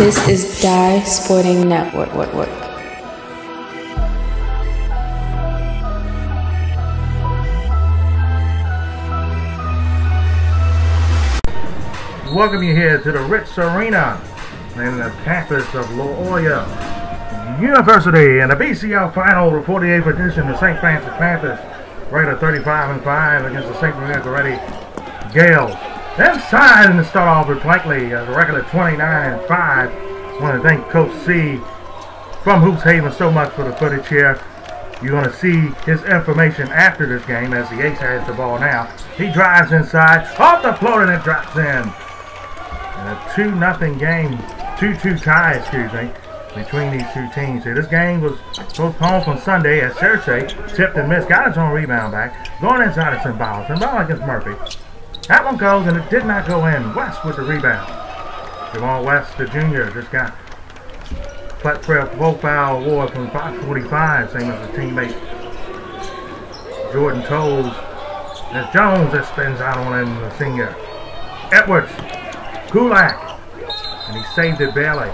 This is Dye Sporting Network. What, what? Welcome you here to the Reitz Arena in the campus of Loyola University in the BCL final, the 48th edition of St. Frances Panthers, rated 35 and 5 against the St. Maria Goretti Gaels. Inside and start off with Blankley, uh, the record of 29 and 5. I want to thank Coach C from Hoops Haven so much for the footage here. You're going to see his information after this game as the Ace has the ball now. He drives inside, off the floor, and it drops in. And a 2 nothing game, 2-2 tie, excuse me, between these two teams. Here, this game was postponed from Sunday as Cersei tipped and missed, got his own rebound back, going inside of Tsimbila. Tsimbila against Murphy. That one goes, and it did not go in. West with the rebound. Jamal West, the junior, just got Player Profile Award from Fox 45, same as his teammate Jordan Toles. There's Jones that spins out on him, the senior. Edwards Gulak. And he saved it barely.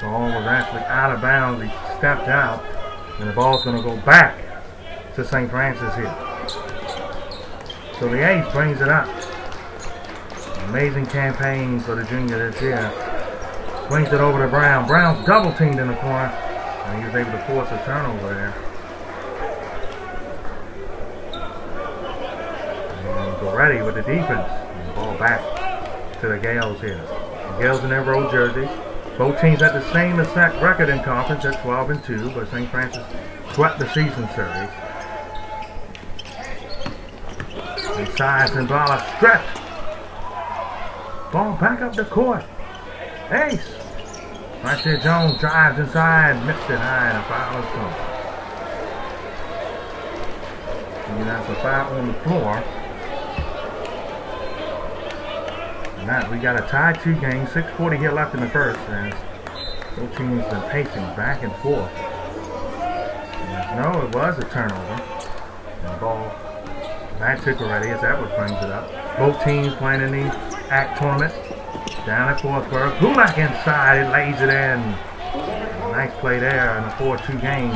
Ball was actually out of bounds. He stepped out. And the ball's going to go back to St. Frances here. So the Ace brings it up. Amazing campaign for the junior this year. Swings it over to Brown. Brown's double teamed in the corner. And he was able to force a turnover there. And Goretti with the defense. And the ball back to the Gaels here. The Gaels in their road jerseys. Both teams had the same exact record in conference at 12 and 2, but St. Frances swept the season series. Inside, Tsimbila stretch. Ball back up the court. Ace. Right Jones drives inside, missed it high, and a foul is called. And that's a foul on the floor. And that we got a tie two game, 640 here left in the first, and both teams been pacing back and forth. And no, it was a turnover. And the ball took already as Edwards brings it up. Both teams playing in the ACT tournament. Down at Frostburg. Gulak inside, it lays it in. Nice play there in a 4-2 game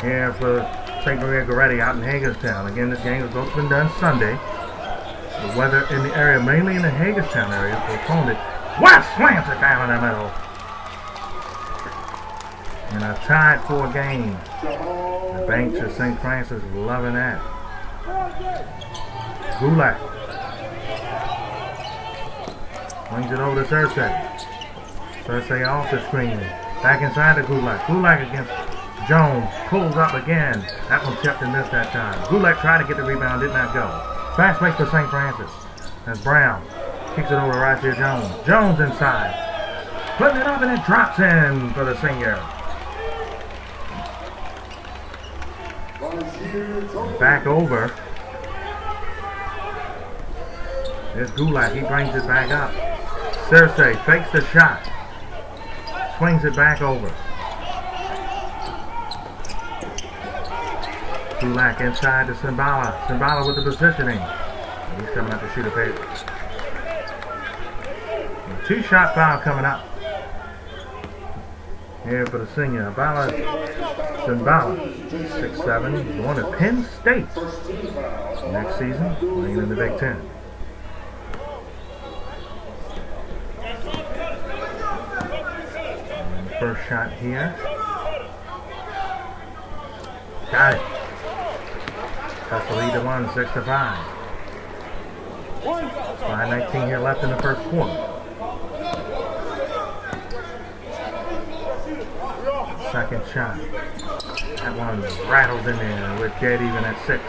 here for St. Maria Goretti out in Hagerstown. Again, this game has both been done Sunday. The weather in the area, mainly in the Hagerstown area, postponed it. West slams it down in the middle. And a tied for a game. The Banks of St. Frances loving that. Gulak. Swings it over to Cersei. Cersei off the screen. Back inside the Gulak. Gulak against Jones. Pulls up again. That one tipped and missed that time. Gulak tried to get the rebound, did not go. Fast break for St. Frances. That's Brown. Kicks it over to right there, Jones. Jones inside. Putting it up and it drops in for the senior. Back over. There's Gulak. He brings it back up. Cersei fakes the shot. Swings it back over. Gulak inside to Tsimbila. Tsimbila with the positioning. He's coming up to shoot a paper. Two shot foul coming up. Here for the senior. Bala Tsimbila. 6'7. Going to Penn State. Next season, playing in the Big Ten. First shot here. Got it. That's the lead to one, six to five. 5.19 here left in the first quarter. Second shot. That one rattles in there with dead even at six.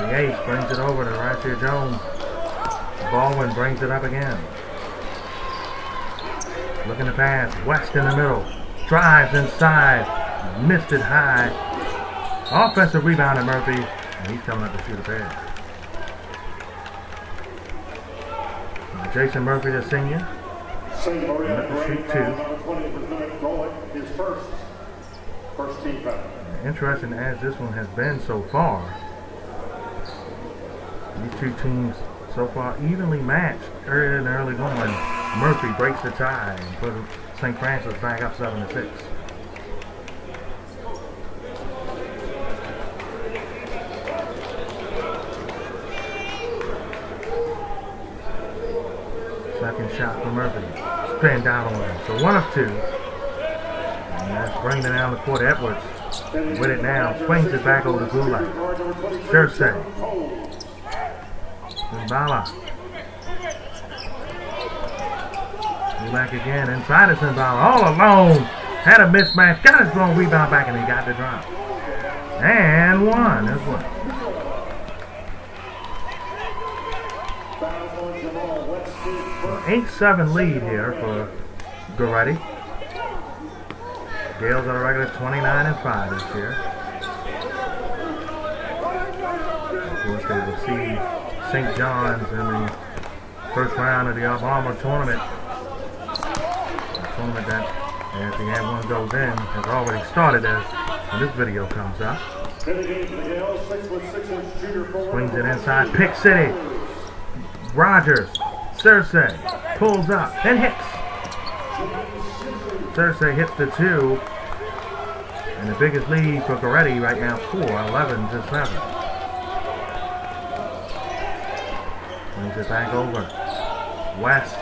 The ace brings it over to Roger Jones. Baldwin brings it up again. Looking to pass. West in the middle. Drives inside. Missed it high. Offensive rebound to Murphy. And he's coming up to shoot a pass. Jason Murphy, the senior. St. Maria Let the shoot Goretti fouls on the 20th minute going his first, first team foul. Interesting as this one has been so far. These two teams So far, evenly matched early and early going. Murphy breaks the tie and puts St. Frances back up 7 to 6. Second shot for Murphy. Spin down on him. So one of two. That's bringing it down the court. Edwards with it now. Swings it back over to Gulak. Cersei. Tsimbila. Gulak again. Inside of Tsimbila. All alone. Had a mismatch. Got his own rebound back and he got the drop. And one as well. Eight seven lead here for Goretti. Gaels on a regular 29 and 5 this year. Of course, they will see St. John's in the first round of the Alhambra tournament. A tournament that, as the one goes in, has already started as when this video comes up. Swings it inside. Pick City. Rogers. Cersei pulls up and hits. Cersei hits the two. And the biggest lead for Goretti right now, 4, 11 to 7. Brings it back over. West.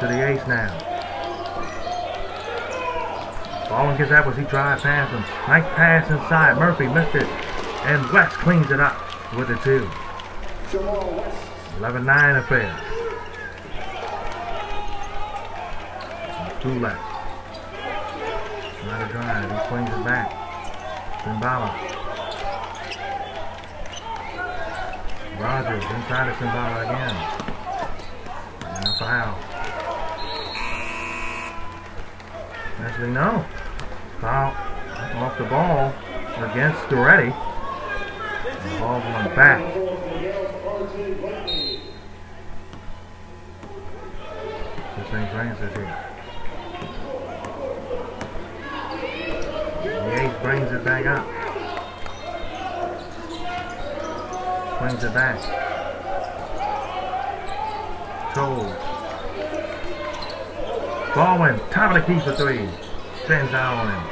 To the ace now. Ballin gets that was he drives past him. Nice pass inside. Murphy missed it. And West cleans it up with the two. 11-9 affair. Two left. Swings it back. Tsimbila. Rogers inside of Tsimbila again. And a foul. Actually, no. Foul off the ball against Goretti. The ball's on back. The St. Frances here. The ace brings it back up. Swings it back. Told. Baldwin, top of the key for three. Spins out on him.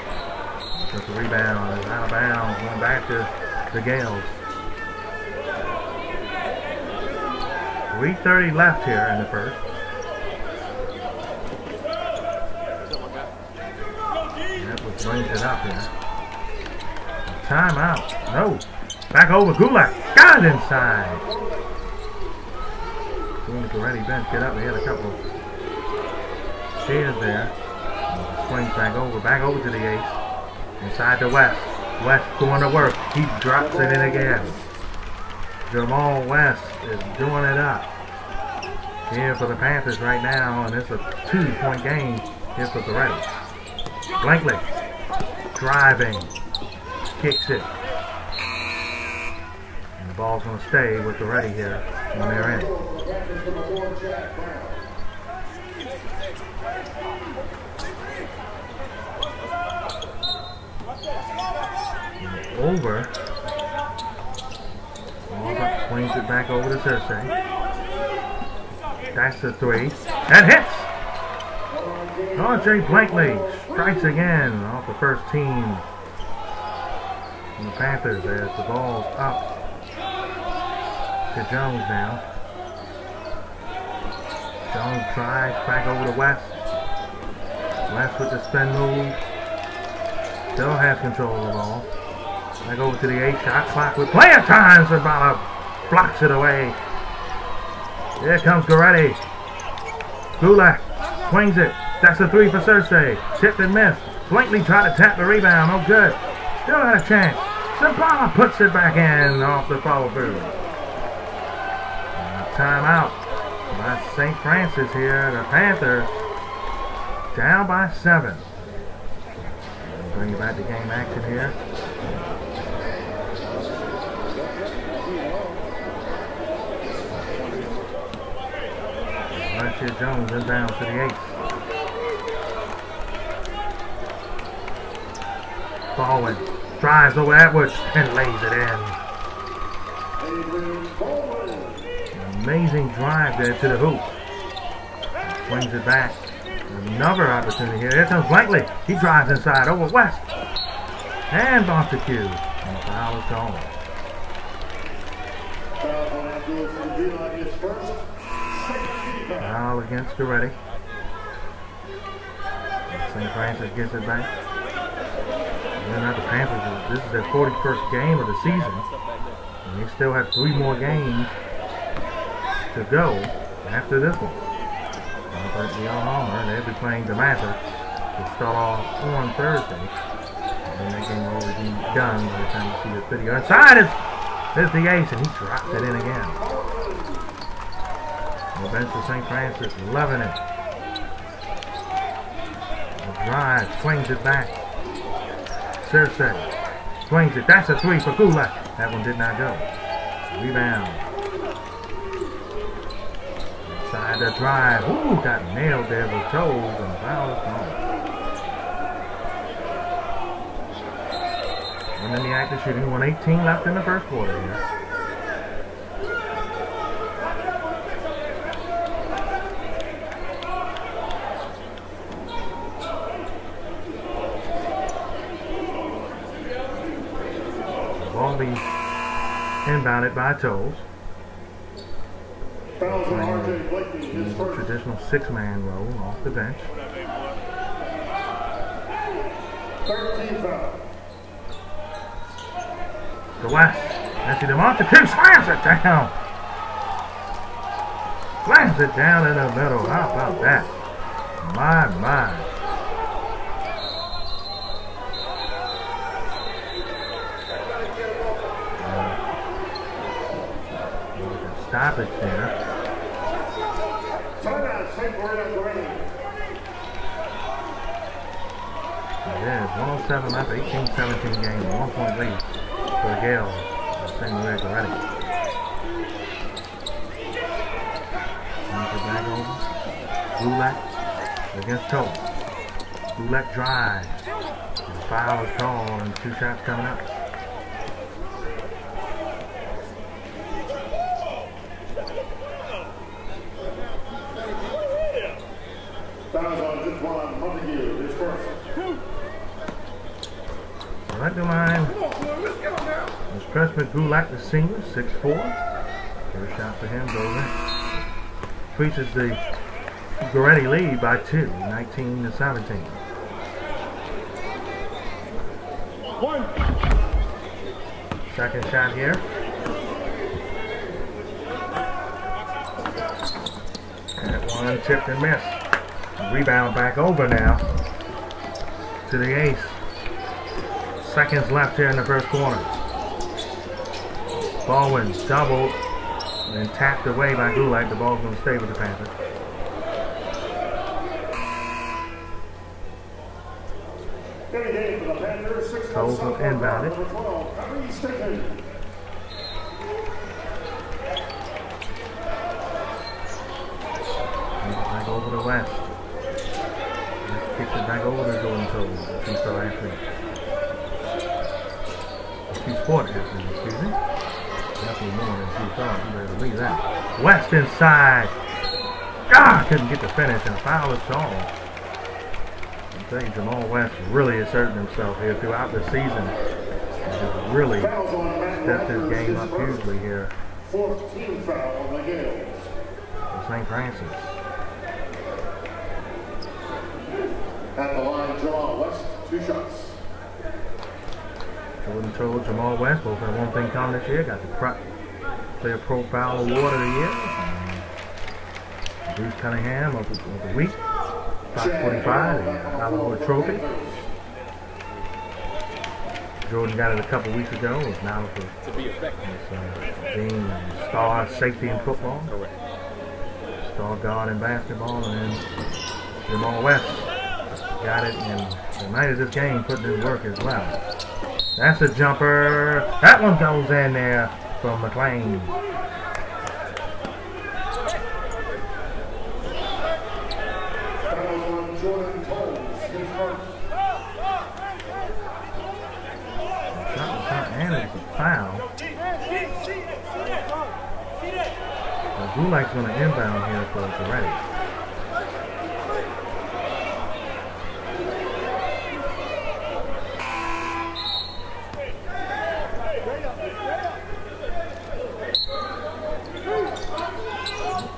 Just a rebound. It's out of bounds. Going back to the Gales. 3.30 left here in the first. That was brings it up here. Timeout. No. Back over Gulak. Got inside. As the ready bench get up, We had a couple of chairs there. Swings back over. Back over to the ace. Inside to West. West going to work. He drops it in again. Jamal West is doing it up here for the Panthers right now, and it's a two-point game here for the Reds. Blankley driving, kicks it. Stay with the ready here when they're in. Over. Auburn swings it back over to Cersei. That's the three. And hits! RJ Blankley strikes again off the first team. And the Panthers as the ball's up to Jones now. Jones drives back over to West. West with the spin move. Still has control of the ball. Back over to the eight shot clock with player time. Zabala blocks it away. Here comes Goretti. Gulak swings it. That's a three for Cersei. Tipped and missed. Blankley tried to tap the rebound. No good. Still got a chance. Zabala puts it back in off the follow through. Timeout by St. Francis here. The Panthers down by seven. Bring you back to game action here. Marcia Jones inbound to the eighth. Baldwin drives over Edwards and lays it in. Amazing drive there to the hoop. Swings it back. Another opportunity here. Here comes Blankley. He drives inside over West. And Montague. And the foul is gone. Foul the against Goretti. St. Frances gets it back. And then not the Panthers. This is their 41st game of the season. And they still have three more games to go after this one. But the Alhambra, they'll be playing DeMatha to start off on Thursday. And then that game will be done by the time you see this video. Inside is, is the ace, and he dropped it in again. The bench for St. Frances, loving it. The drive, swings it back. Cersei swings it. That's a three for Gulak. That one did not go. Rebound. Inside the drive. Ooh, got nailed there with toes and foul is gone. And then the active shooting. 118 left in the first quarter here. Inbounded by Toles. Fouls on Playing RJ Blankley, his the first. traditional six-man role off the bench. 13 foul. The West. Nancy DeMontague slams it down. Slams it down in the middle. How about that? My, my. Uh, Stop it there. Timeout, St. Marina Green. It is 107 left, 18-17 game, one point lead for the Gaels. St. Maria Goretti. Brings it back over. Gulak against Toll. Gulak drives. Foul is called and two shots coming up. Fouls on Antoine Montague, his first. So at the line is freshman Gulak, the senior, 6'4". First shot for him goes in. Increases the Goretti lead by two, 19 to 17. One. Second shot here. That one tipped and missed. Rebound back over now to the ace. Seconds left here in the first quarter. Baldwin doubled and tapped away by Gulak. The ball's going to stay with the Panthers. In the game for Panthers, six Toles will inbound it. Number 12, Kyrie Staten. Brings it back over to West. West kicks it back over to Jordan Toles. He's still athlete. She's sport athlete, excuse me. Definitely more than she thought. You better believe that. Inside. Ah, couldn't get the finish and foul is called. I think Jamal West really asserted himself here throughout the season. He's just really Fouls on Matt stepped his game up hugely here Fourth team foul on the St. Frances. At the line, Jamal West, two shots. Jordan told Jamal West both had one thing coming this year. Got the Pro- Player Profile Award of the year. And Bruce Cunningham of the, of the week. Fox 45, the Hollywood Trophy. Jordan got it a couple weeks ago. Was now for to be effective. uh, being star safety in football, star guard in basketball, and then Jamal West got it. And the night of this game, putting in work as well. That's a jumper. That one goes in there from McLean. Fouls on Jordan Toles, his first. Shot was not and it's a foul. Gulak's going to inbound here for Goretti.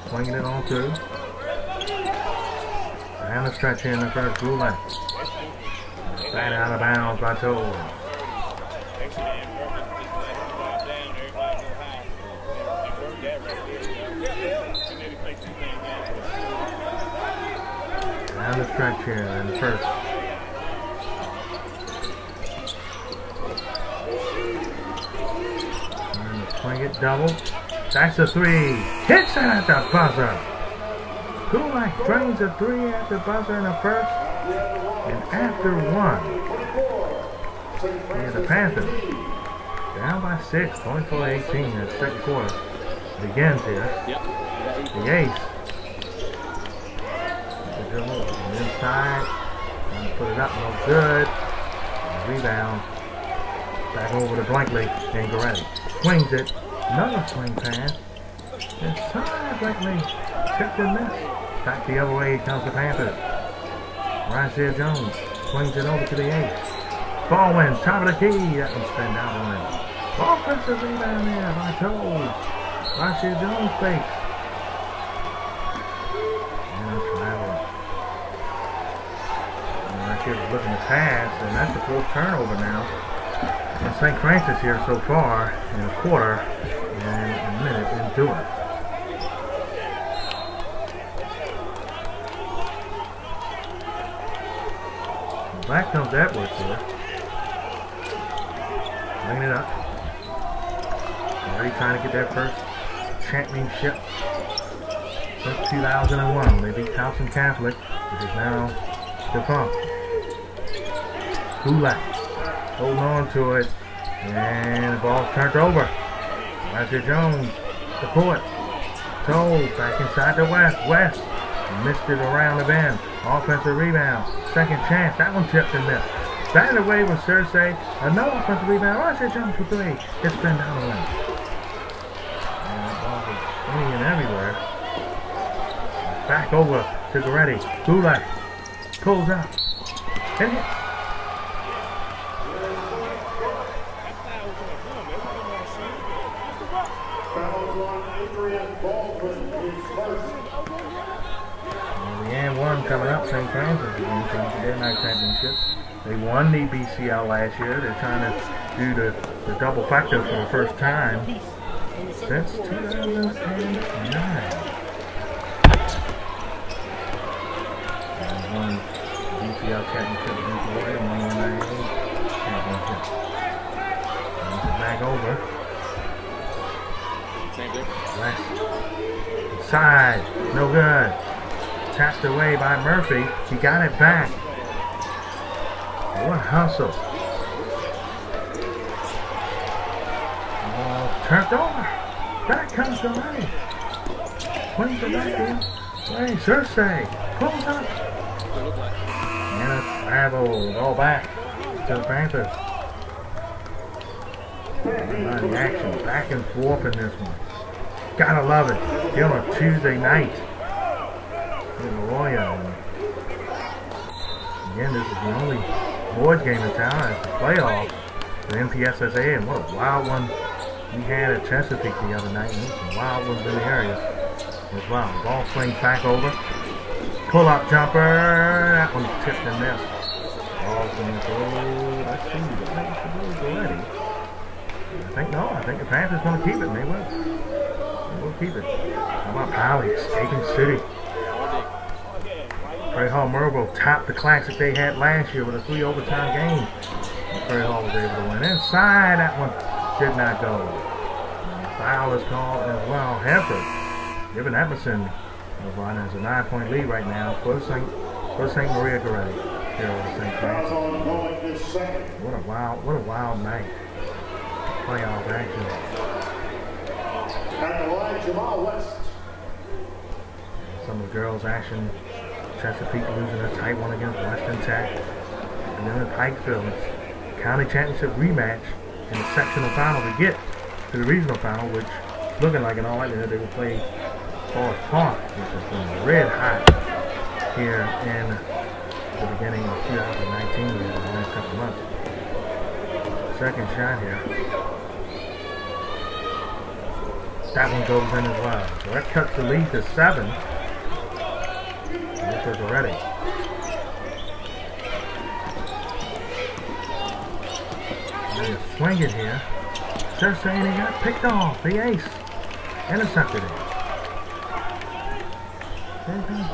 Swinging it on through. And the stretch in the first Gulak. Back out of bounds by Toll. Down the stretch here in the first. And the swing it double. That's a three. Hits it at the buzzer. Gulak drains a three at the buzzer in the first. And after one, yeah, the Panthers down by six, 24-18 in the second quarter. Begins here. Yep. The ace. The dribble to put it up, no good. Rebound. Back over to Blankley and Goretti. Swings it. Another swing pass. Inside Blankley. Tipped and missed. Back the other way comes the Panthers. Rasir Jones swings it over to the ace. Baldwin, top of the key. That one's spun out on him. Offensive rebound there by Toles. Rasir Jones fakes. Pass, and that's the fourth turnover now. And St. Frances here so far in a quarter and a minute into it. Back comes Edwards here. Bringing it up. Already trying to get their first championship since 2001. They beat Towson Catholic, which is now defunct. Gulak holding on to it. And the ball's turned over. Roger Jones, the poet. Told back inside the West. West missed it around the bend. Offensive rebound. Second chance. That one tipped and missed. Batted away with Cersei. Another offensive rebound. Roger Jones for three. It's been down the lane. And the ball was swinging everywhere. Back over to Goretti. Gulak pulls up. And hits. Fouls on Adrian Baldwin, his first. And the coming up, St. Frances again, changing their night championship. They won the BCL last year. They're trying to do the, the double factor for the first time since 2009. And won BCL championship against Roy and won the 98 championship. And it's back over. West. Side. No good. Tapped away by Murphy. He got it back. What a hustle. Oh, turned over. Back comes the line. Swings it back in. Hey, Cersei. Pulls up. And a travel. All back to the Panthers. The action back and forth in this one. Gotta love it. On a Tuesday night Again, this is the only boys game in town as the playoff for MPSSA, and what a wild one we had at Chesapeake the other night. And some wild ones in the area as well. Ball swings back over. Pull up jumper. That one's tipped and missed. Ball's going to go. See. I think it's the already. I think no. I think the Panthers going to keep it, they will. They will keep it. How about Pally? Aiken City. Perry Hall Merville topped the classic they had last year with a three overtime game. And Perry Hall was able to win. Inside, that one did not go. And foul is called as well. Hanford giving Emerson Ron has a nine-point lead right now for St. for St. Maria Goretti. Here on St. Frances. What a wild, what a wild night. Playoff action. Line, Jamal West. Some of the girls' action. Chesapeake losing a tight one against Western Tech. And then the Pikesville, county championship rematch in the sectional final to get to the regional final, which looking like in all likelihood they will play Forest Park, which has been red hot here in the beginning of 2019 in the last couple months. Second shot here. That one goes in as well. So that cuts the lead to seven. Is already. You swing it here. Just saying he got picked off. The ace. Intercepted it. There's his.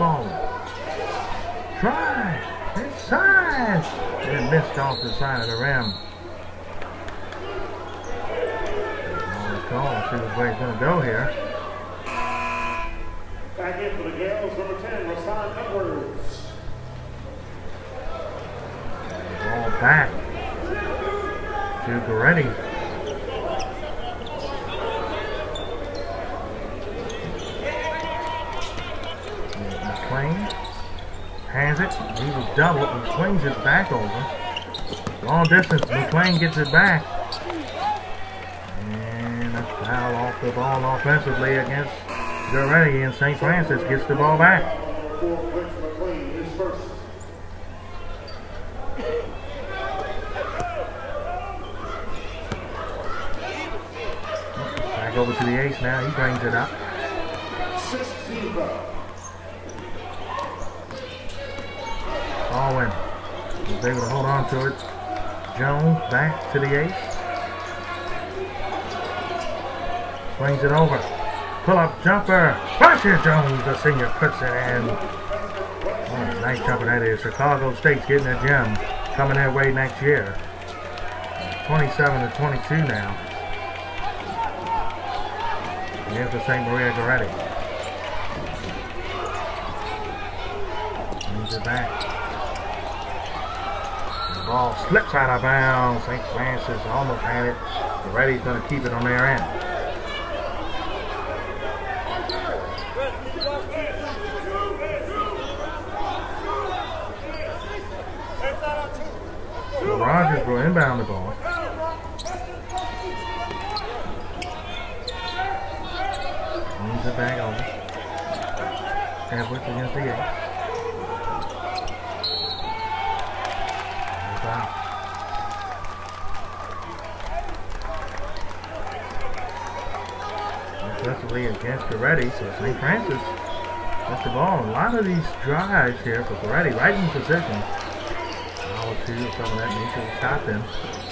Try. Inside. And it missed off the side of the rim. Call, see way he's going to go here. Back in for the number 10, Rasan Edwards. Ball back to Goretti. McLean has it. He was doubled and swings it back over. Long distance. McLean gets it back. And a foul off the ball offensively against Goretti. And St. Frances gets the ball back. For Rich McLean, his first. Back over to the ace now. He brings it up. 16 foul. Baldwin was able to hold on to it. Jones back to the ace. Swings it over. Pull up jumper. Roger Jones, the senior, puts it in. Oh, nice jumper that is. Chicago State's getting a gem coming their way next year. 27 to 22 now. Here's the St. Maria Goretti. Brings it back. The ball slips out of bounds. St. Frances almost had it. Goretti's going to keep it on their end. So Rogers will inbound the ball. Moves it back over. Edwards against the eight. Foul. Aggressively against Goretti, so St. Frances gets the ball. A lot of these drives here for Goretti, right in position. Foul two, some of that nature will stop him.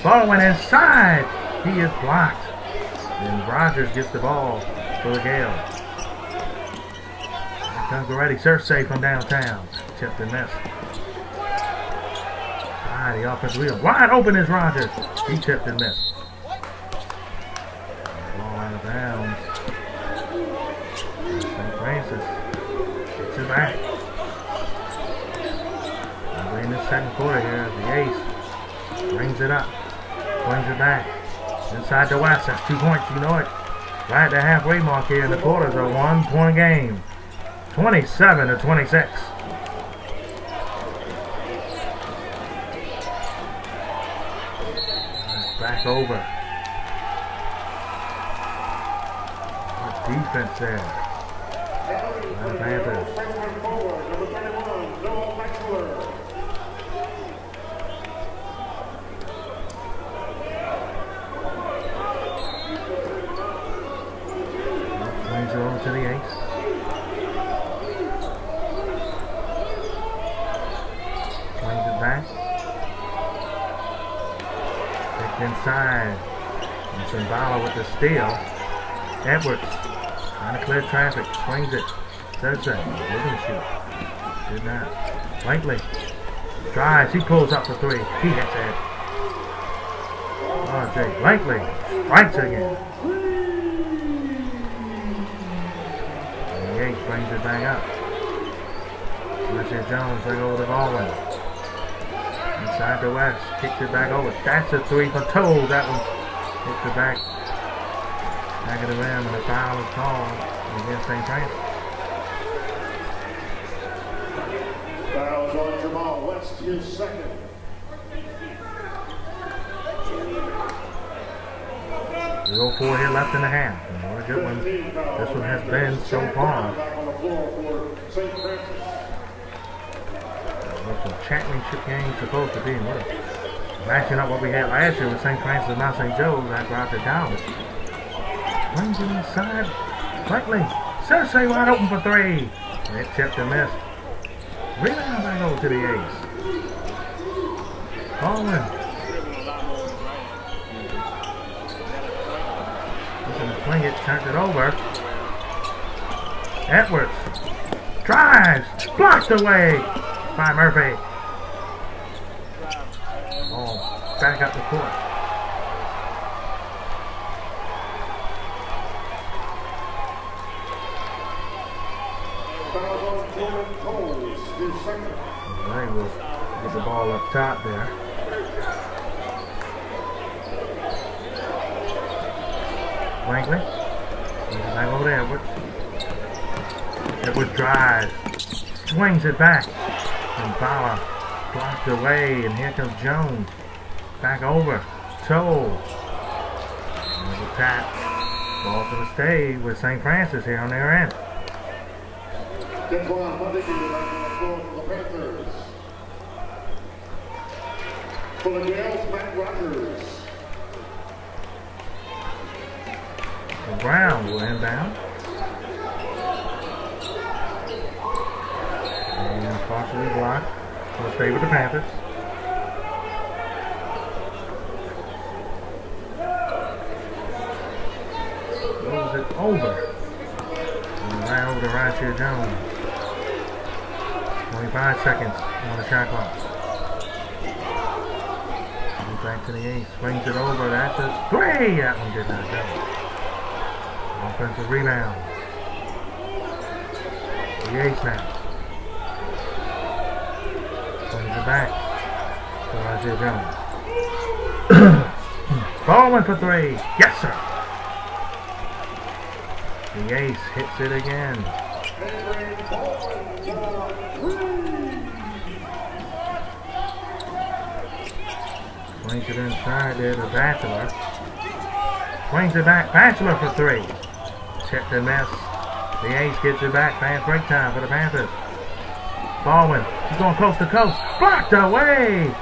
Ball went inside. He is blocked. And Rogers gets the ball for the Gaels. Here comes Goretti. Surf save from downtown. Tipped and missed. Ah, the offensive wheel. Wide open is Rogers. He tipped and missed. Ball out of bounds. St. Frances gets it back. And in the second quarter here, the ace brings it up. Brings it back. Inside the west. That's two points. You know it. Right at the halfway mark here in the quarters. A one-point game. 27 to 26. Back over. Good defense there. Now, Panthers. freshman forward, number 31, Noah Maxwell. Swings it over to the ace. Swings it back. Inside. And Tsimbila with the steal. Edwards trying to clear traffic. Swings it. Thursday. Didn't shoot. Did not. Blankley. Drives. He pulls up the three. He hits it. Oh, Jay. Blankley. Strikes again. And Yates brings it back up. Richard Jones back over to Baldwin. Inside the west. Kicks it back over. That's a three for Toad. That one hits it back. Back of the rim and a foul is called against St. Frances. Fouls on Jamal West, his second. 304 here left in the half. And what a good one 15 foul. this one has been so far. Back on the floor for St. Frances. What's a championship game supposed to be? What a matching up what we had last year with St. Frances and Mount St. Joe's after after Dallas. Swings it inside. Quickly. Cersei wide open for three. And it tipped and missed. Rebound back over to the ace. Baldwin. Looking to swing it, turned it over. Edwards. Drives. Blocked away by Murphy. Ball back up the court. Will get the ball up top there. Franklin. Back over there. Edwards. Edwards drives. Swings it back. And Bala blocked away. And here comes Jones. Back over. Toe. There's a tap. Ball to the stay with St. Frances here on their end. For the Gaels, Matt Rogers. Brown will inbound. And partially blocked. Will stay with the Panthers. Throws it over. Right over to Rasheed Jones. 25 seconds on the shot clock. Comes Back to the ace. Swings it over. That's a three. That one did not go. Offensive rebound. The ace now. Swings it back to Roger Jones. Ballman for three. Yes, sir. The ace hits it again. Swings it inside there to Bachelor. Swings it back. Bachelor for three. Check the mess. The ace gets it back. Fast break time for the Panthers. Baldwin. She's going coast to coast. Blocked away.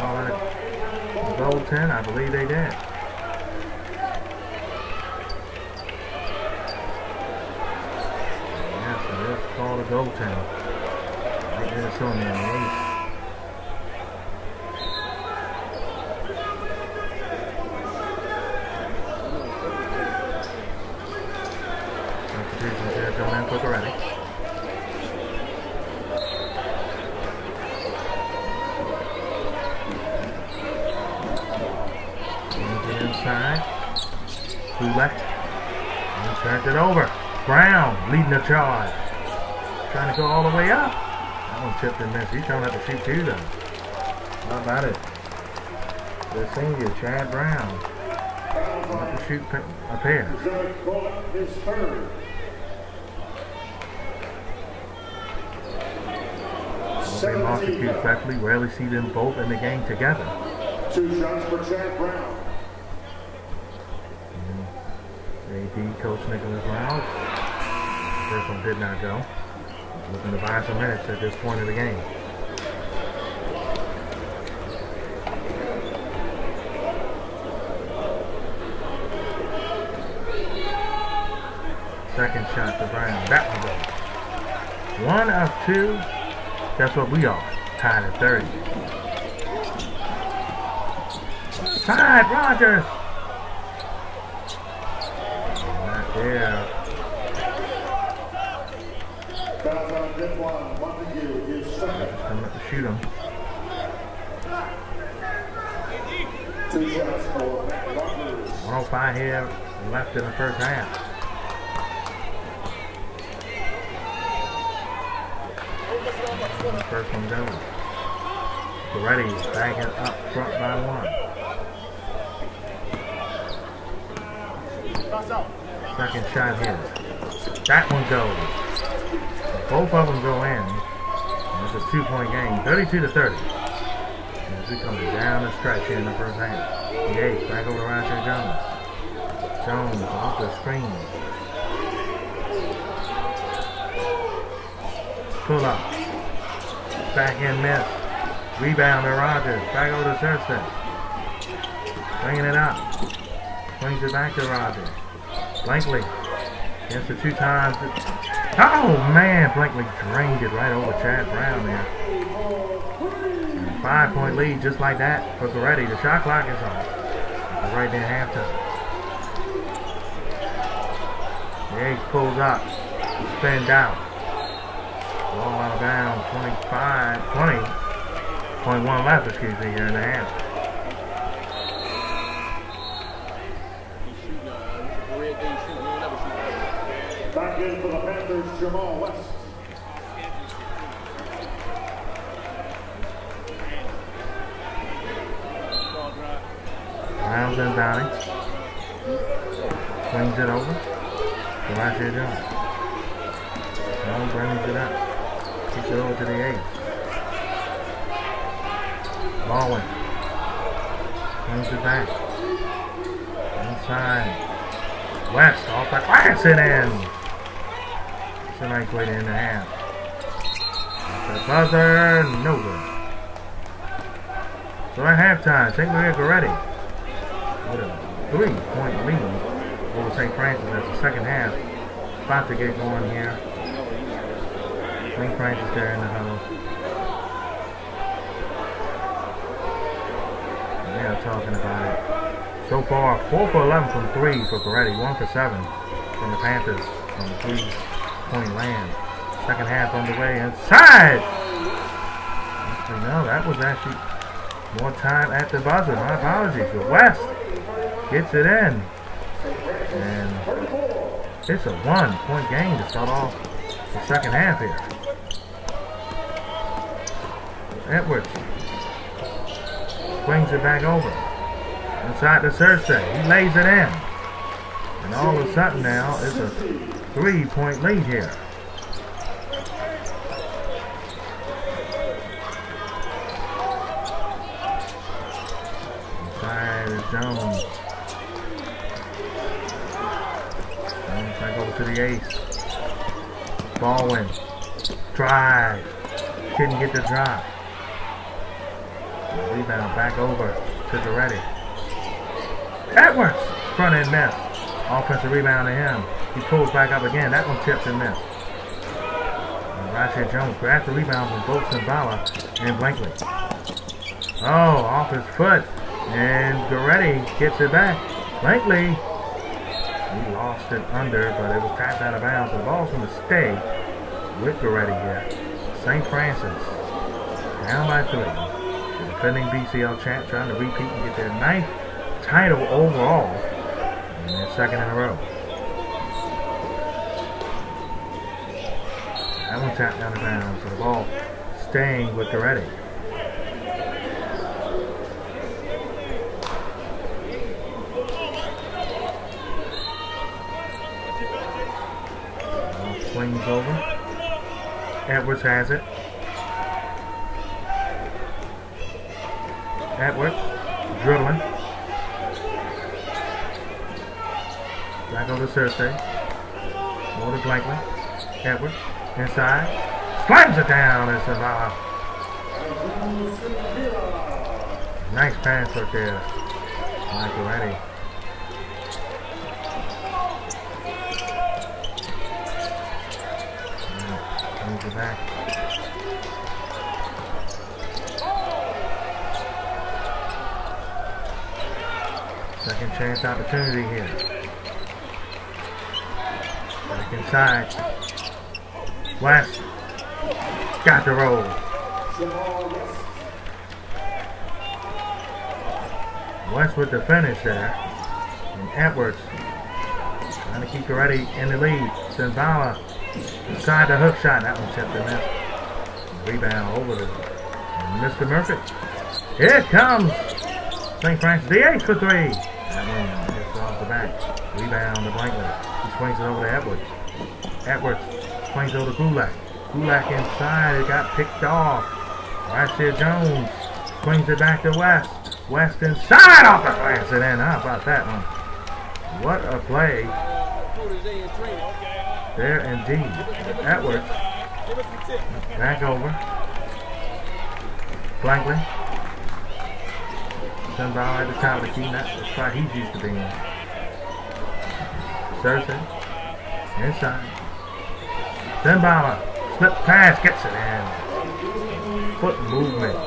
Call it a goal 10. I believe they did. Yes, it is called a goal 10. Right on there. Here coming in. Brings it inside. Left? And turns it over. Brown leading the charge. Trying to go all the way up. That one tipped and missed. He's trying to have to shoot two though. How about it? The senior, Chad Brown. On to shoot a pair. Derek Bullock, his third. They Montague 17 foul. especially rarely see them both in the game together. Two shots for Chad Brown. Mm-hmm. AD coach Nicholas Rouse. First one did not go. To buy some minutes at this point of the game. Second shot to Brown. That one goes. One of two. That's what we are. Tied at 30. Tied Rogers. Not there. Foul on Denquan Montague, his second. Coming up to shoot him. Matt Rogers. 105 here left in the first half. The first one goes. Goretti backing up front by one. Second shot here. That one goes. Both of them go in. Two-point game, 32 to 30. As we come down the stretch here in the first half. Ace back over to Roger Jones. Jones off the screen. Pull up. Back in miss. Rebound to Rogers. Back over to Cersei. Bringing it up. Brings it back to Rogers. Blankley. Gets it two times. Oh man, Blankley drained it right over Chad Brown there. Five point lead just like that for Goretti. The shot clock is on. Right near halftime. The Ace pulls up. Spin down. Ball out of bounds. 25, 20.1 left, excuse me, here in the half. In for the Panthers, Jamal West. Rounds and Downey. Swings it over. Elijah Jones. Jones brings it up. Kicks it over to the eight. Baldwin. Swings it back. Inside. West off the glass and in. Tonight, like in and a half. The buzzer, no good. So at halftime, St. Maria Goretti with a three-point lead over St. Frances as the second half. About to get going here. St. Frances there in the huddle. talking about it. So far, 4 for 11 from 3 for Goretti, 1 for 7 from the Panthers from 3 point land. Second half on the way. inside! Actually, no, that was actually more time at the buzzer. My apologies. But West gets it in. And it's a one-point game to start off the second half here. Edwards swings it back over. Inside to Cersei. He lays it in. And all of a sudden now, it's a three-point lead here. Inside is Jones. Jones back over to the ace. Baldwin. Drive. Couldn't get the drop. Rebound back over to the ready. Edwards! Front end miss. Offensive rebound to him. He pulls back up again. That one tips and miss. And Rashad Jones grabs the rebound from both Tsimbila and Blankley. Oh, off his foot. And Goretti gets it back. Blankley. He lost it under, but it was tapped out of bounds. The ball's going to stay with Goretti here. St. Frances. Down by three. The defending BCL champ trying to repeat and get their ninth title overall. And their second in a row. That one tapped out of bounds. So the ball staying with Goretti. Swings over. Edwards has it. Edwards dribbling. Back over Cersei. Over to Blankley. Edwards inside. Slams it down and Savala. Nice pass right there. Michael Reddy. Brings it back. Second chance opportunity here. Back inside. West. Got the roll. West. With the finish there. And Edwards trying to keep Goretti in the lead. Tsimbila inside the hook shot. That one tipped in there. Rebound over to Mr. Murphy. Here comes. St. Frances the eight for three. That one gets off the back. Rebound to Blankley. He swings it over to Edwards. Edwards swings over to Gulak. Gulak inside. It got picked off. Rashid Jones swings it back to West. West inside off the glass and in. How about that one? What a play. There indeed. Edwards. Back over. Franklin. Sunball at the top of the key. That's the spot he's used to being. Cersei. Inside. Sunbauer. Slip pass. Gets it in. Foot movement.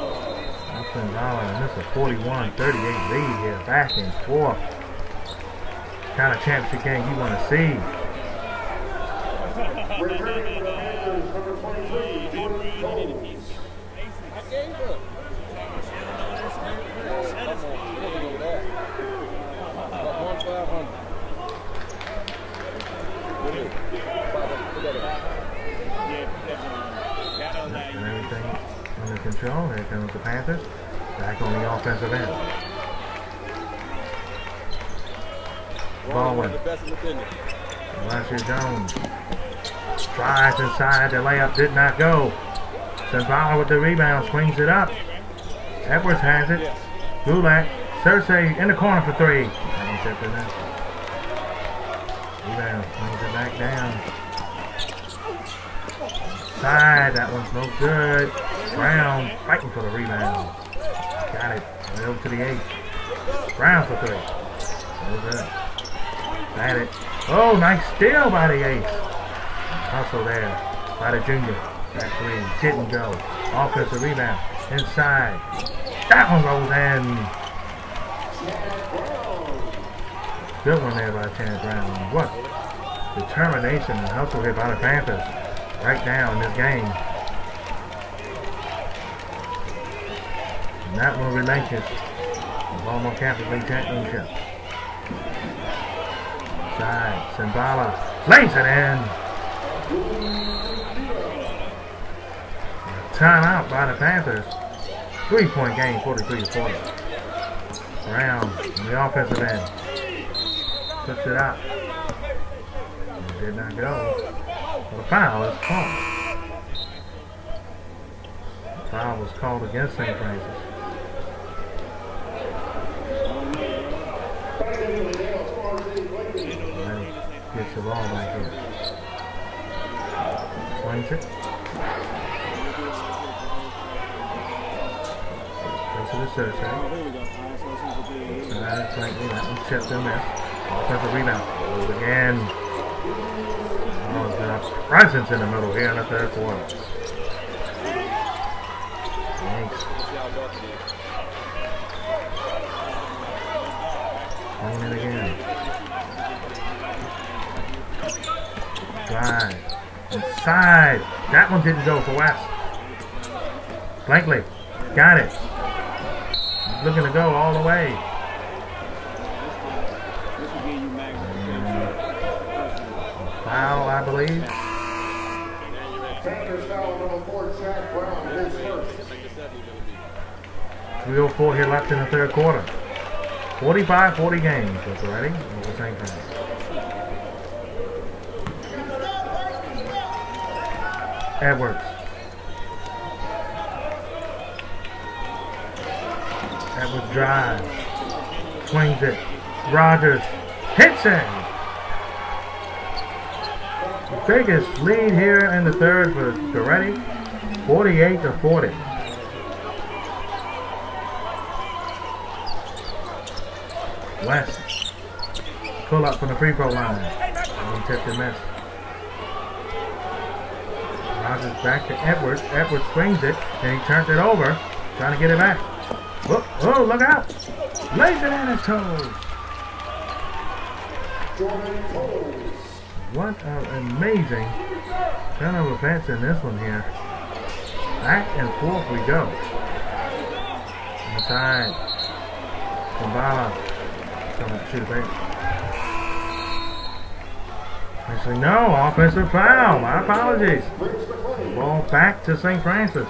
Sunbauer. And this is a 41-38 lead here. Back and forth. Kind of championship game you want to see. Returning for the Panthers, number 23, Jordan Toles. And everything control. Here comes the Panthers. Back on the offensive end. Baldwin. Elijah Jones. Tries inside. The layup did not go. Zavala with the rebound. Swings it up. Edwards has it. Gulak. Cersei in the corner for three. That one's tipped in there. Rebound. Swings it back down. Side. That one's no good. Brown fighting for the rebound. Got it. Over to the eight. Brown for three. No good. Got it. Oh, nice steal by the ace. Hustle there by the junior. That three didn't go. Offensive rebound. Inside. That one goes in. Good one there by Tanner Brown. What determination and hustle here by the Panthers. Right now in this game. And that one relinquished the Baltimore Catholic League Championship. Side, Tsimbila lays it in. Timeout by the Panthers. Three-point game, 43 to 40. Brown on the offensive end. Puts it out. It did not go. A foul is called. Foul was called against St. Frances. Gets the ball back in. Swings it. Goes to the Cersei. Side slightly. That one chipped in there. Offensive rebound. Goes again. Presence in the middle here in the third quarter. Thanks. It again. Drive. Inside. That one didn't go for West. Blankley. Got it. Looking to go all the way. Foul, I believe. Panthers foul number four, Jack Brown, his first. 304 here left in the third quarter. 45-40 games that's already over St. Frances. Edwards. Edwards drives. Swings it. Rogers hits it. The biggest lead here in the third for Goretti. 48 to 40. Pull up from the free throw line. And missed. Rogers back to Edwards. Edwards swings it, and he turns it over, trying to get it back. Whoa, oh, look out! Lays it on his toes. What an amazing turn of events in this one here. Back and forth we go. Inside. Tsimbila. Coming to shoot. Actually, no. Offensive foul. My apologies. Ball back to St. Frances.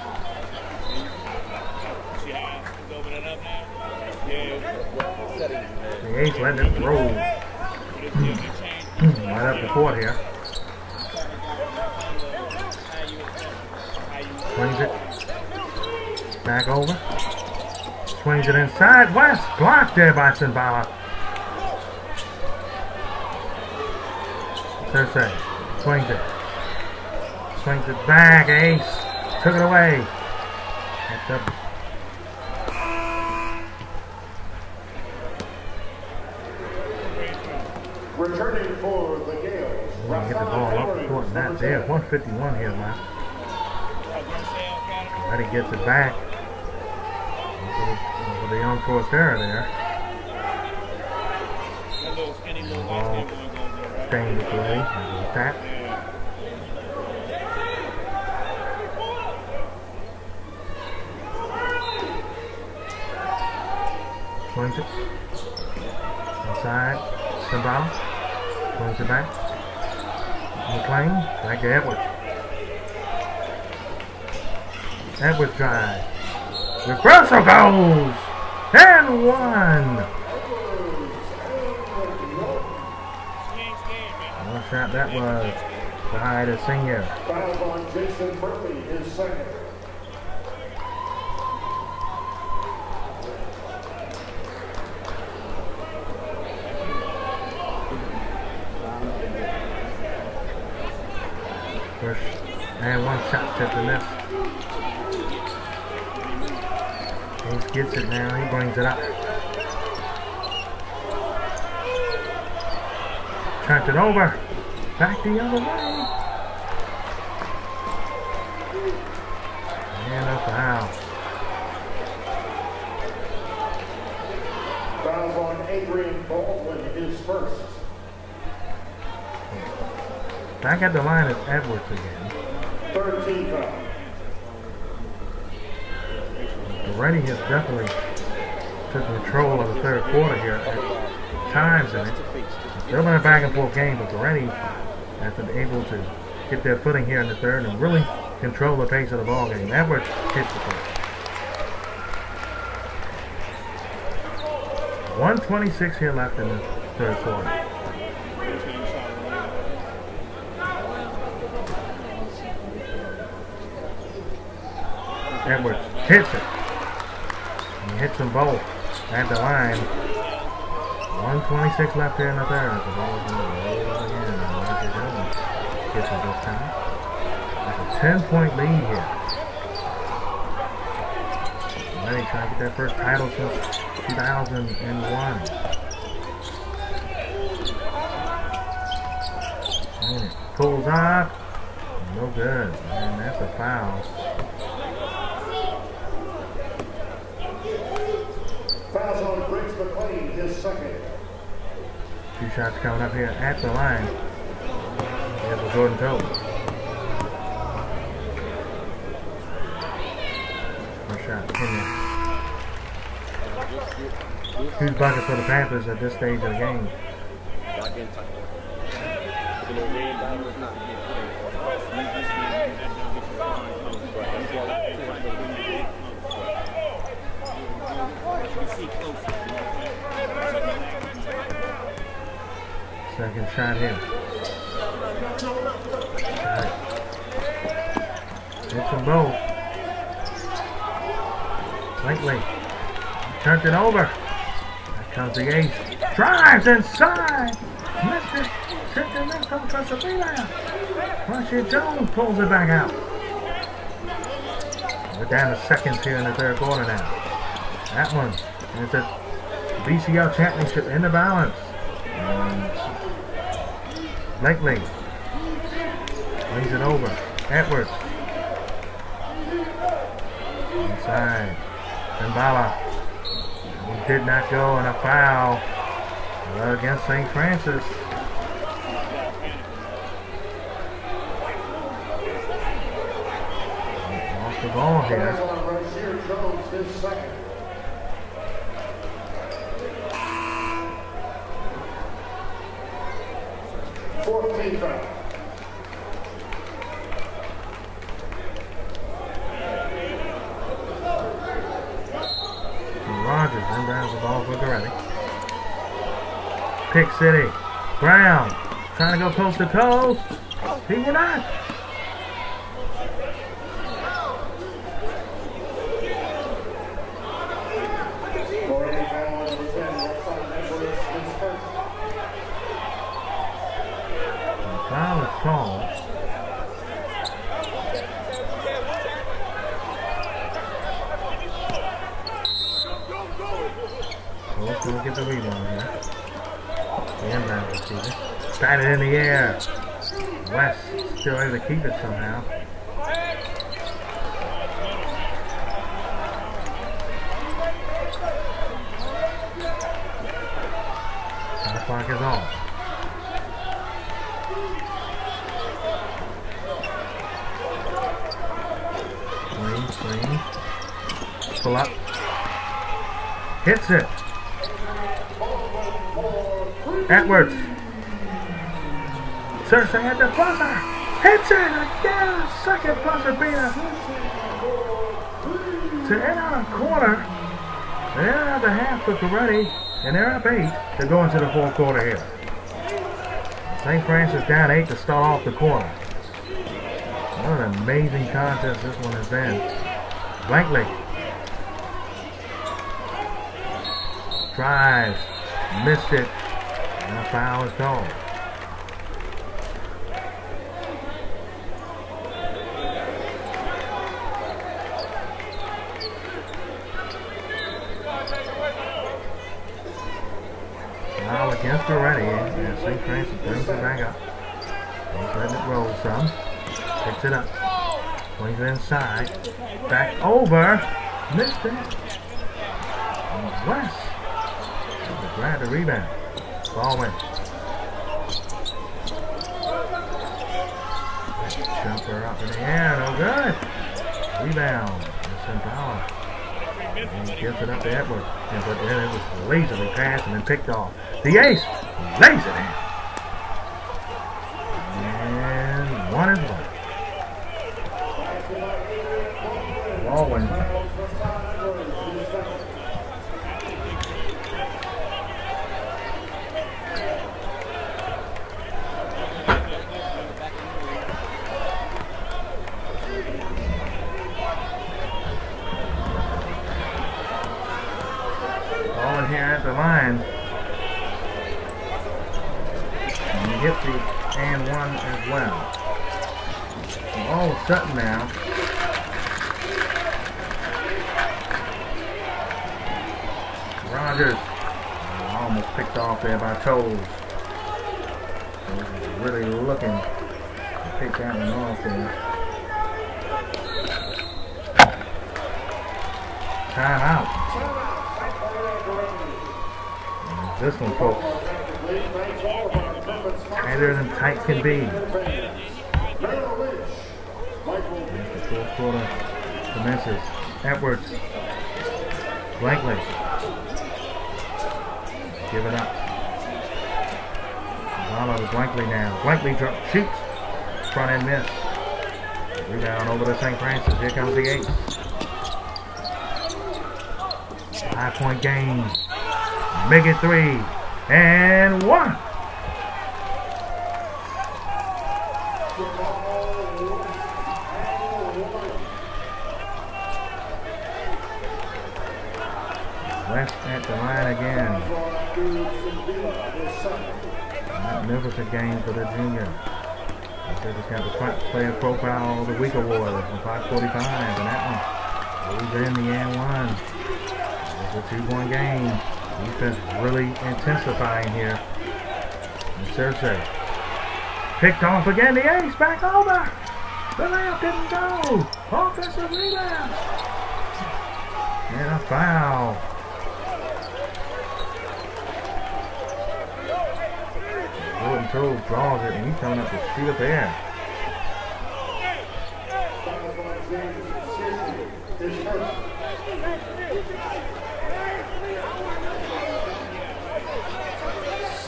The A's letting it roll. right up the court here. Swings it. Back over. Swings it inside. West blocked there by Tsimbila. Cersei swings it. Swings it back. Ace took it away. At the Returning for the Gaels. We're get the ball up the court. Not there. 151 here left. Ready gets it back. Over the, over the young Forsterra there. Ball staying the way. There's a tap. Swings it. Inside. Swings it back. McLean. Back to Edwards. Edwards drive. Goes! And one! What a shot that was. Behind the senior. Foul on Jason Murphy, his second. First, and one shot to the left. He gets it now. He brings it up. Turns it over. Back the other way. And a foul. Foul on Adrian Baldwin, his first. Back at the line is Edwards again. 13 foul. Reddy has definitely took control of the third quarter here at times in it. Still been a back and forth game, but Reddy has been able to get their footing here in the third and really control the pace of the ball game. Edwards hits the first. 126 here left in the third quarter. Edwards hits it. He hits them both at the line. 126 left here in the third. The roll again. Roger Jones it this time. That's a 10 point lead here. Ready trying to get that first title since 2001. And it pulls off. No good. And that's a foul. Fouls on Briggs McLean, his second. Two shots coming up here at the line. Jordan shot in. Huge bucket for the Panthers at this stage of the game. Second shot here. Hits them both. Lately. Turns it over. Here comes the ace. Drives inside. Mr. The rebound. Russia Jones pulls it back out. We're down to seconds here in the third quarter now. That one is a BCL championship in the balance. Blankley brings it over. Edwards. Inside. Tsimbila. Did not go and a foul against St. Frances. Off the ball here. Fouls on Rasheer Jones, his second. Fourteen foul. Rogers inbounds the ball for Goretti. Pick City. Brown go coast coast. He will not. Goretti foul on Lieutenant Roxanne Edwards, his first. Foul is called. Colts will get the rebound here. The inbound receiver. Batted in the air. West still able to keep it somehow. Shot clock is off. Swing, swing. Pull up. Hits it. Edwards. Cersei at the buzzer. Hits it again. Second beater. To end on a corner. They're at the half look already. And they're up eight to go into the fourth quarter here. St. Frances down eight to start off the quarter. What an amazing contest this one has been. Blankley. Drives. Missed it. And a foul is called. Foul against already. And St. Frances brings it back up. He's letting it roll some. Picks it up. Swings it inside. Back over. Missed it. And West. Grab the rebound. Baldwin. Jumper up in the air, no good. Rebound. That's Power. And he gives it up to Edwards. And but then it was lazily passed and then picked off. The ace. Lays it in. And one is one. Baldwin. Baldwin here at the line. And he hits the and one as well. So all of a sudden now, Rogers uh, almost picked off there by Toles. So he's really looking to pick that one off there. And This one, folks, tighter than tight can be. As the fourth quarter commences. Edwards. Blankley. Give it up. Follows Blankley now. Blankley drop, shoots. Front end miss. Rebound over to St. Francis. Here comes the eight. Five point game. Make it three. And one. West at the line again. Magnificent game for the junior. They just got the player profile of the week award from 545 and that one goes in the and one. 2-1 game. Defense really intensifying here. And Cersei picked off again. The ace back over. The layup didn't go. Offensive rebound. And a foul. Golden Toe draws it and he's coming up to shoot up air. Thank you.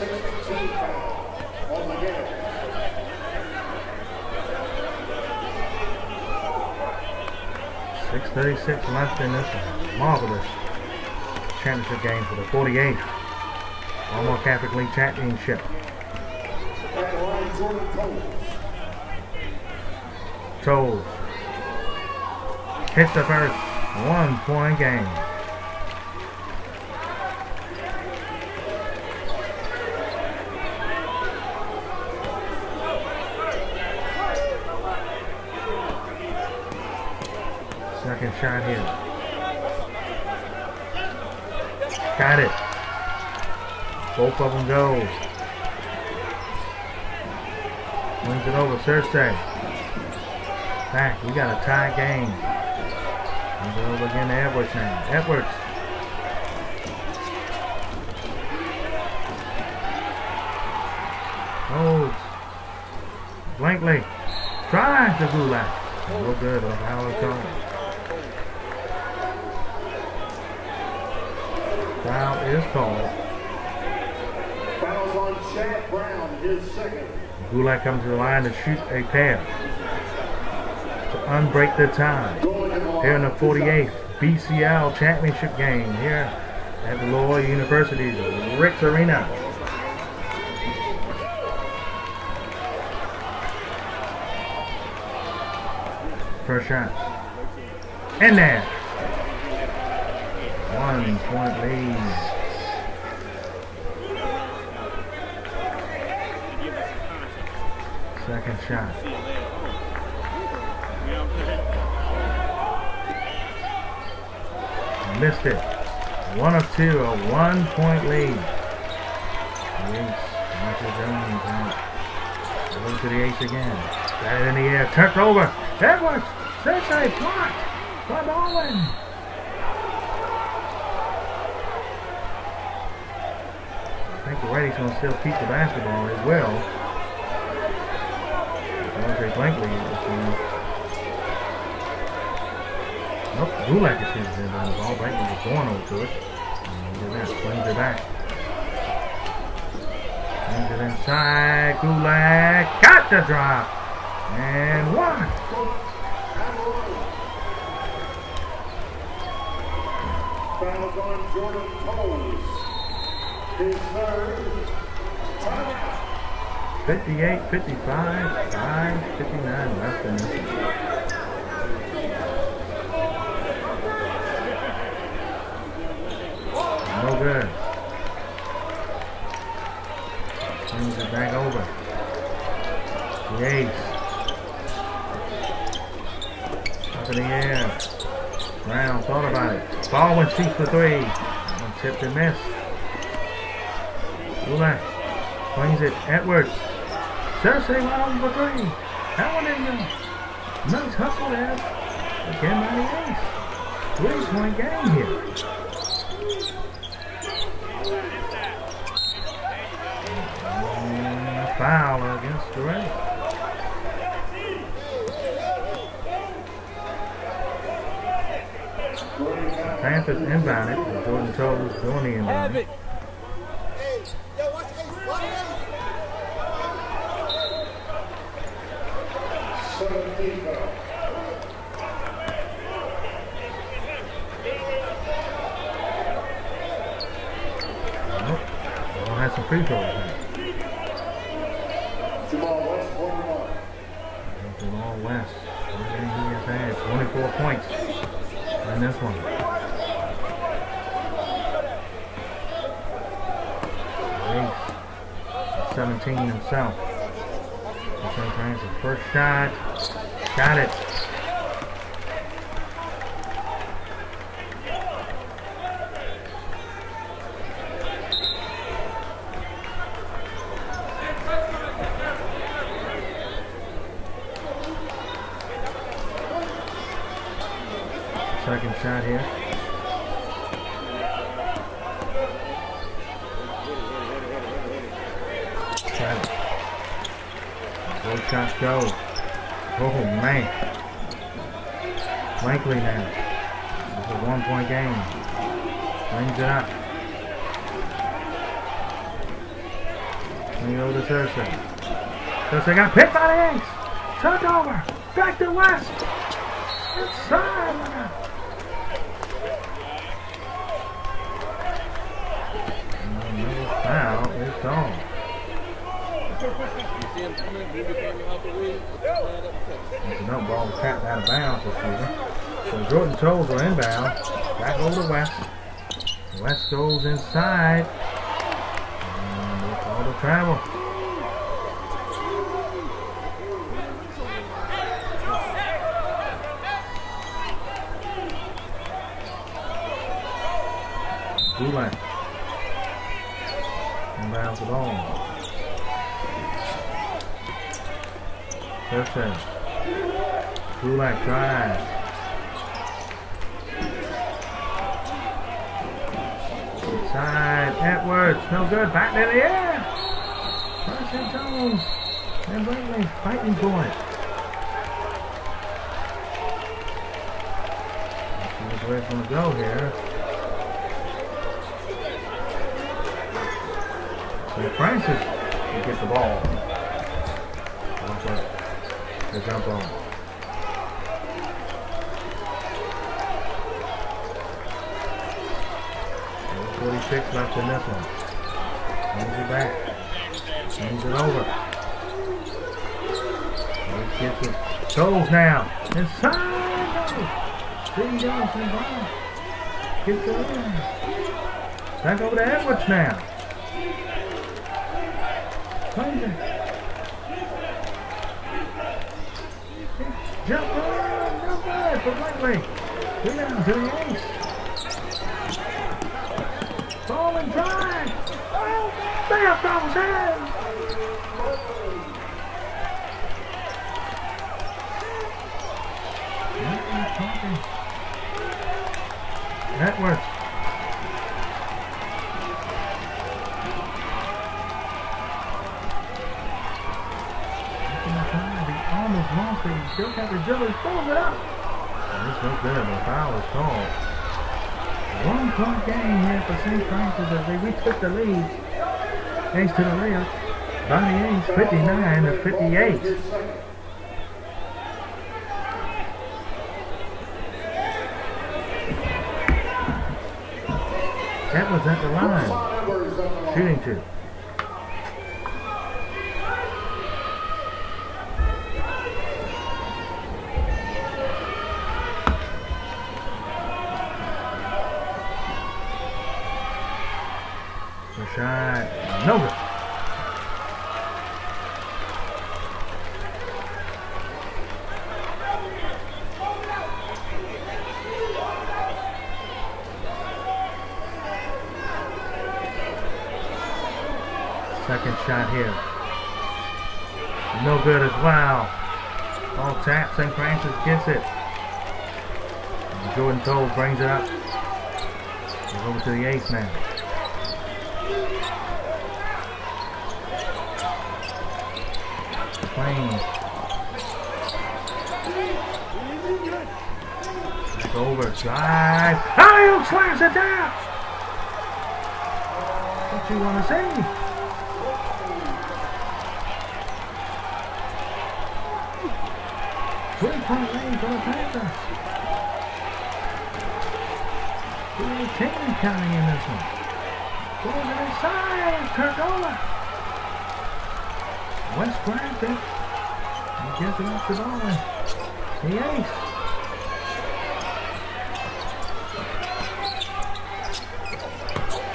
636 left in this marvelous championship game for the 48th Alamo Catholic League Championship. Toles hits the first one point game. Second shine here. Got it. Both of them go. Wins it over. Cersei. Back. We got a tie game. Wins it over again to Edwards now. Edwards. Holds. Blankley. Tries the Gulak. No good on Howard Cohen. Foul is called. Fouls on Chad Brown, his second. Gulak comes to the line to shoot a pass To unbreak the tie. Here in the 48th BCL championship game here at the Loyola University's Reitz Arena. First shot. In there. Point lead. Second shot. Missed it. One of two, a one point lead. Michael Jones uh, out. Over to the ace again. It in the air, tucked over. Edwards, Sensei, blocked by Baldwin. I the to still keep the basketball as well. Andre Blankley is going Nope, Gulak is hitting it on the ball. Blankley was going over to it. And look at that, swings it back. Swings it inside. Gulak got the drop. And one. Fouls on Jordan Toles. His third. Timeout. 58, 55, 5, 59 left in this. No good. Swings it back over. The ace. Up in the air. Brown thought about it. Baldwin shoots for three. One tipped and missed. Gulak swings it. Edwards. Cersei went on for three. That one in there. Nice hustle there. Again by the ace. Three point game here. A foul against Durant. Panthers inbounded. and Jordan doing the inbound. Seventeen foul. Nope. We'll have some free throws now. Jamal West, one. Again, he has had 24 points in this one. Ace, 17 himself. St. Frances, first shot. Got it. Point game. It up. Swing it over to Cersei. Cersei got picked by the ace. Tuck over. Back to West. Inside. Look out. Another foul is called. There's another ball tapped out of bounds this season. So Jordan Toles will inbound. Back over to West. West goes inside. And that's all the travel. Blue Goulet. Inbounds it on. Blue Goulet drives. No good. Back in the air. Percy Jones. And Bradley fighting for it. See which way it's going to go here. So Francis will get the ball. Also, the jump on. Forty-six left in this one. Moves it back. Moves it over. He gets it. Goes now. Inside. He goes. Inside. Gets it in. Back over to Edwards now. It. Jump on. No good for Blankley. Rebound to the ace. Ball and drive. Oh, there goes in. Network. He almost lost it. Still got the dribble. Throws it up. And it's no good. The foul is called. One point game here for St. Frances as they retook the lead. Thanks to the layup. Bonnie Ace 59 to 58. That was at the line. Shooting two. The shot. No good. Second shot here. No good as well. All tap. St. Frances gets it. And Jordan Toll brings it up. Goes over to the eighth now. Plains. Back over. Drive. Kyle slams it down. What you want to see? Three-point lead for the Panthers. Billy King counting in this one. Goes to the side. Kirk over. West it. He gets it off the ball. The ace.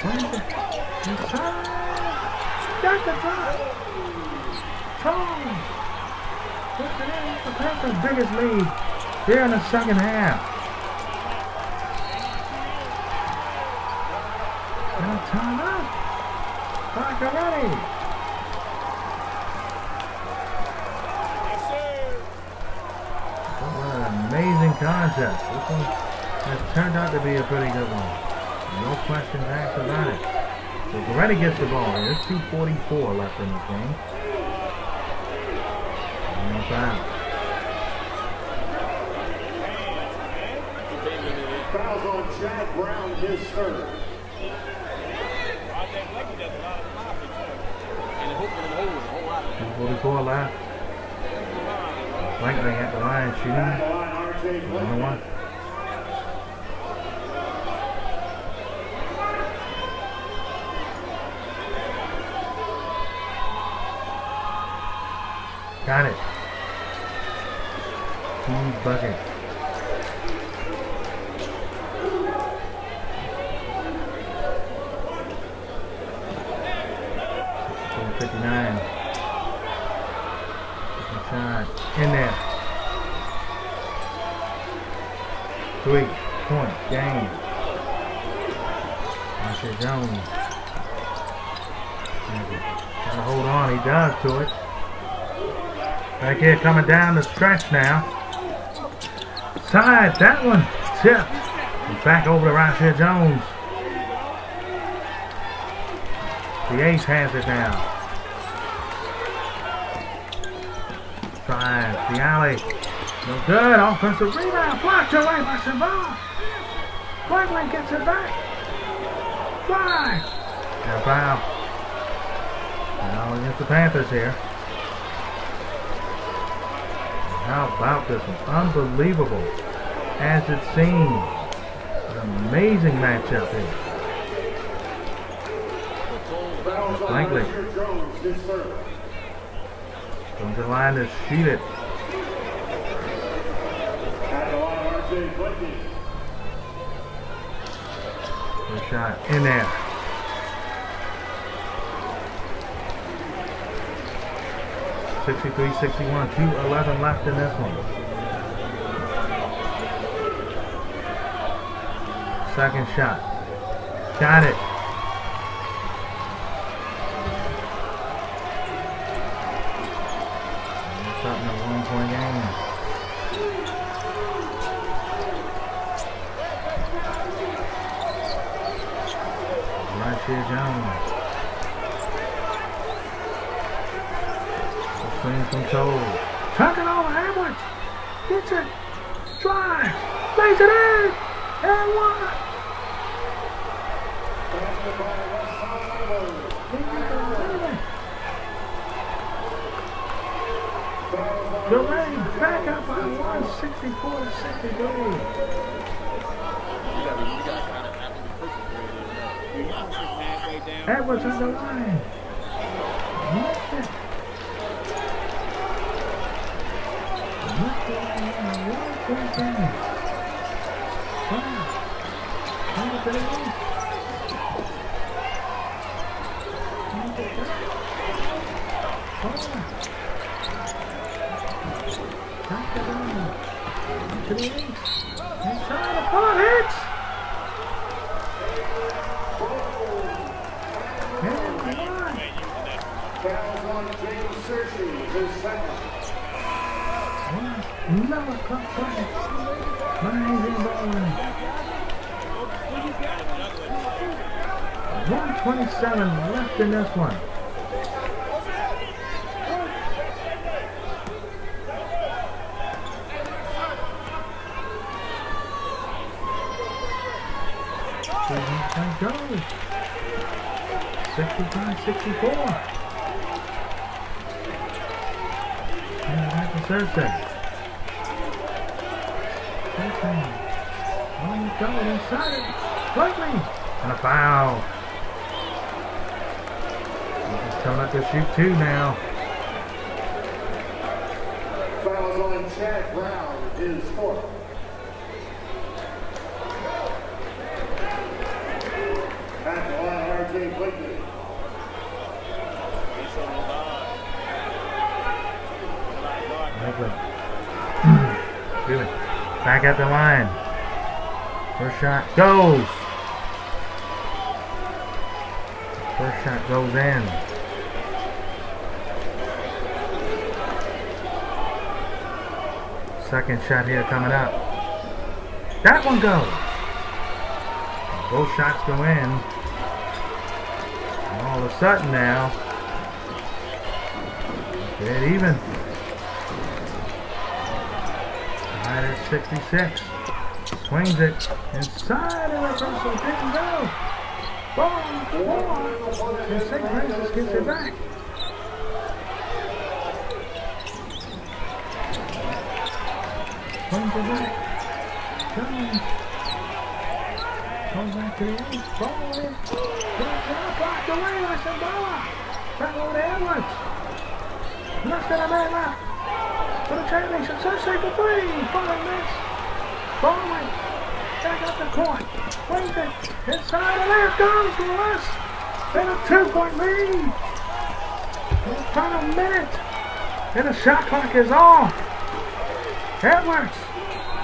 It. Inside. Got the drop. Tone. Puts it in. The Panthers' biggest lead here in the second half. Now time out. Clock already. What an amazing contest. This one has turned out to be a pretty good one. No questions asked about it. So Goretti gets the ball here. There's 2.44 left in this game. No foul. Fouls on Chad Brown, his third. Two 44 left. Likely at the line shooting. Blankley. what? Got it. Team bucket. Sixteen fifty-nine. Second shot. In there. Three point game. Asher Jones. Gotta hold on, he does to it. Back here coming down the stretch now. Side, that one tipped. And back over to Rasheed Jones. The ace has it now. Drive, the alley. No good. Offensive rebound. Blocked away by Savant. Franklin gets it back. Drive. A foul. Now against the Panthers here. How about this one? Unbelievable. As it seems. An amazing matchup here. Comes to the line to shoot it. Shot in there. Sixty-three, sixty-one, two eleven left in this one. Second shot. Got it. It's up in a one-point game. Rasheed Jones. Swing control. Tuck it over Edwards. Gets it. Drive. Lays it in. And one. Durant back up by 164 to 63. Edwards on the line. Missed it. Missed it on the one point game. Wow. Over to the east. Over to the Wow. Back to the to the east. Inside the ball hits. And one. Fouls on James Searcy, his second. Another cup play. Rising ball. 127 left in this one. Goes. 65, 64. And back to Searcy. Searcy. On the go inside it. Slightly. And a foul. He's coming up to shoot two now. Fouls on Chad Brown, his fourth. At the line, R.J. Blankley. Likely. Really. Back at the line. First shot goes. First shot goes in. Second shot here coming up. That one goes. Both shots go in. And all of a sudden now, dead even. Tied at 66. Swings it inside the Russell. Didn't go. Ball on the floor. And St. Frances gets it back. Swings it back. Jones. Goes back to the east. Ball in. Goes down. Blocked away by Tsimbila. Back over to Edwards. Less than a minute left. The championship, Searcy for three. Following this. Bowman. Back up the court. Wings it. Inside the left goes to West. And a two-point lead. In the final minute. And the shot clock is off. Edwards.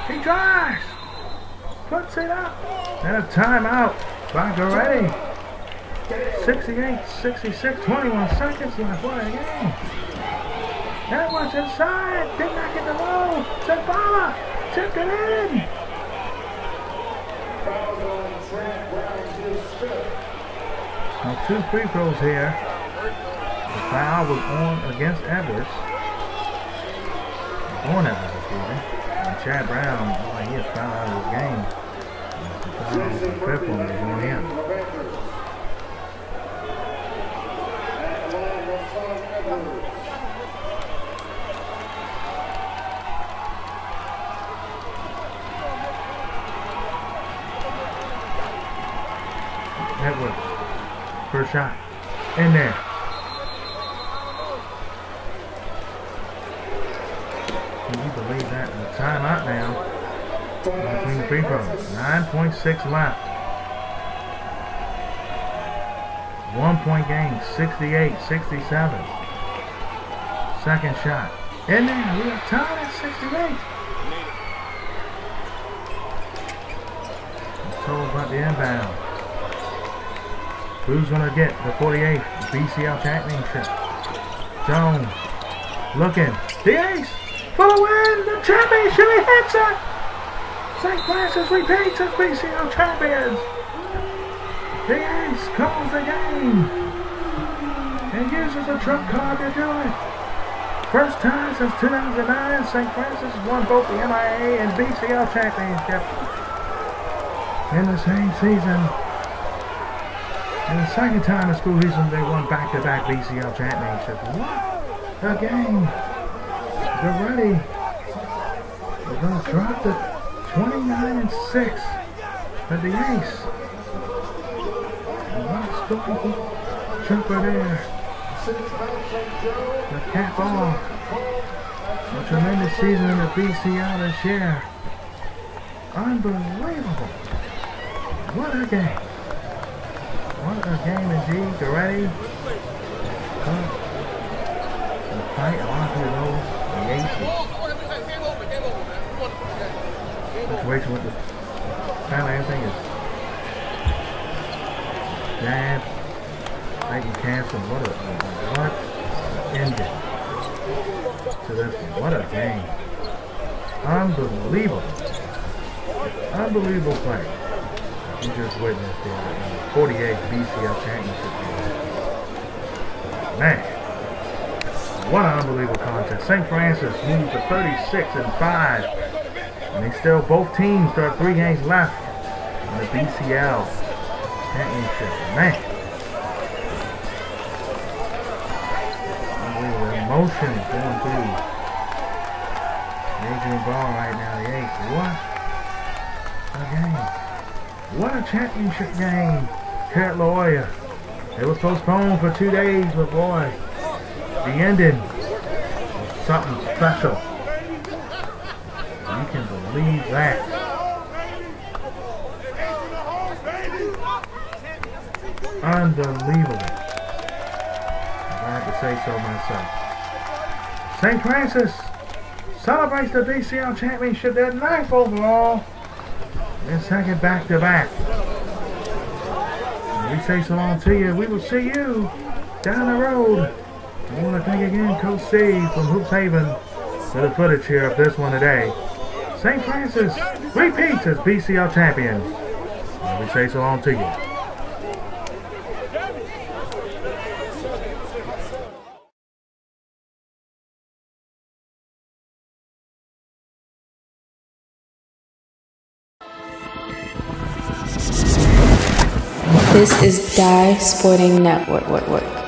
He drives. Puts it up. And a timeout by Goretti. 68, 66, 21 seconds left. What a game. That one's inside. Did not get the low. Zavala tipped it in. Now two free throws here. The foul was on against Edwards. On Edwards, excuse me. And Chad Brown, boy, he is fouled out of his game. Foul, the fifth one is on him. First shot. In there. Can you believe that? The timeout now. Between free throws. 9.6 left. One point game. 68, 67. Second shot. In there. We have time at 68. Told about the inbound. Who's gonna get the 48th BCL championship? Jones looking. The ace for the win. The championship. He hits it. St. Frances repeats as BCL champions. The ace calls the game and uses a trump card to do it. First time since 2009, St. Frances won both the MIA and BCL championship in the same season. And the second time in school season they won back-to-back BCL championships. What a game! They're ready. They're gonna drop the 29 and 6 at the ace. And a jumper there. The cap off. A tremendous season in the BCL this year. Unbelievable. What a game. A game indeed. Goretti. Huh. The fight off own. The aces. Situation with the family, everything is jab. Taking cancel. What a what ending to this one. What a game. Unbelievable. Unbelievable play. You just witnessed the uh, 48 BCL championship game. Man, what an unbelievable contest. St. Frances moves to 36 and 5. And they still, both teams still have three games left in the BCL championship. Man. Unbelievable emotion going through Adrian Ball right now, the eighth. What game. What a championship game here at Loyola. It was postponed for two days, but boy, the ending was something special. You can believe that. Unbelievable. I have to say so myself. St. Frances celebrates the BCL championship, their ninth overall. Second back to back. We say so long to you. We will see you down the road. I want to thank again Coach Cee from Hoops Haven for the footage here of this one today. St. Frances repeats as BCL champions. And we say so long to you. This is Dye Sporting Network.